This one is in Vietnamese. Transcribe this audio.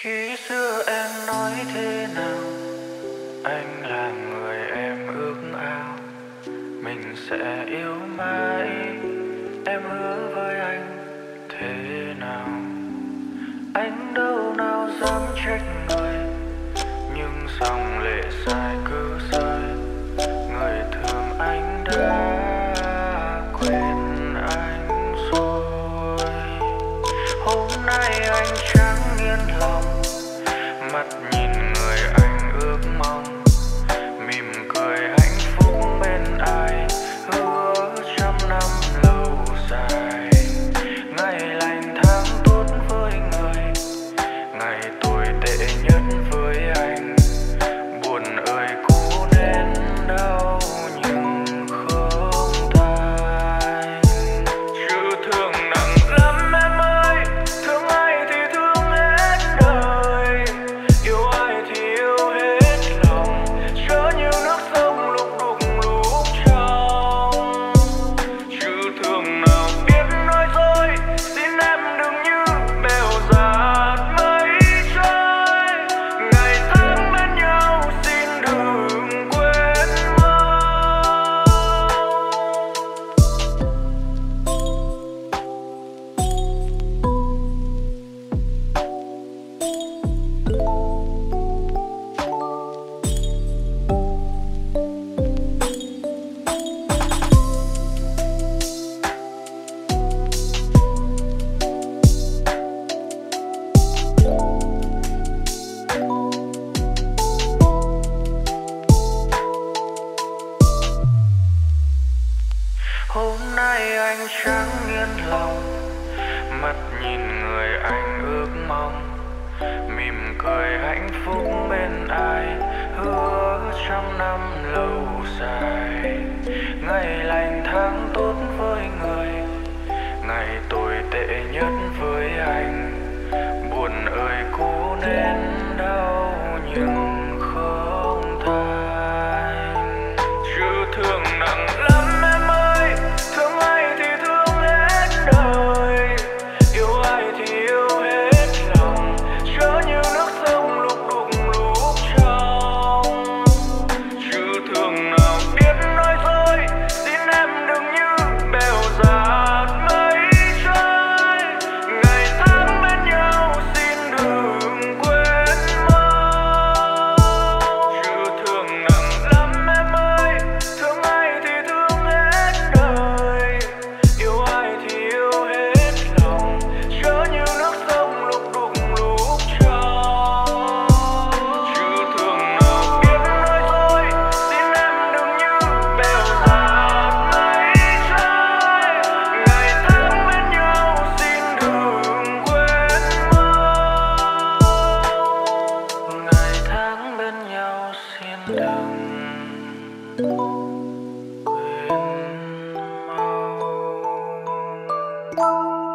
khi xưa em nói thế nào, anh là người em ước ao. Mình sẽ yêu mãi, em hứa với anh thế nào? Anh đâu nào dám trách người, nhưng dòng lệ sai cứ rơi. Người thương anh đã quên anh rồi. Hôm nay anh yên lòng mặt nhìn anh trắng yên lòng, mắt nhìn người anh ước mong. Mỉm cười hạnh phúc bên ai, hứa trăm năm lâu dài. Ngày lành tháng tốt với người, ngày tồi tệ nhất với anh. Buồn ơi, cố nên đau nhưng Música